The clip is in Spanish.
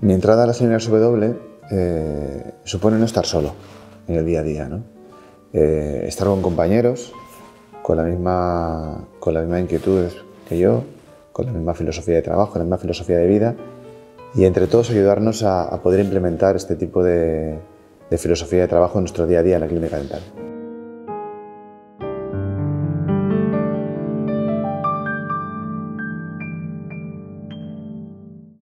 Mi entrada a las clínicas W eh, supone no estar solo en el día a día, ¿no? Eh, estar con compañeros con la, misma, con las mismas inquietudes que yo, con la misma filosofía de trabajo, con la misma filosofía de vida y entre todos ayudarnos a, poder implementar este tipo de, de filosofía de trabajo en nuestro día a día en la clínica dental.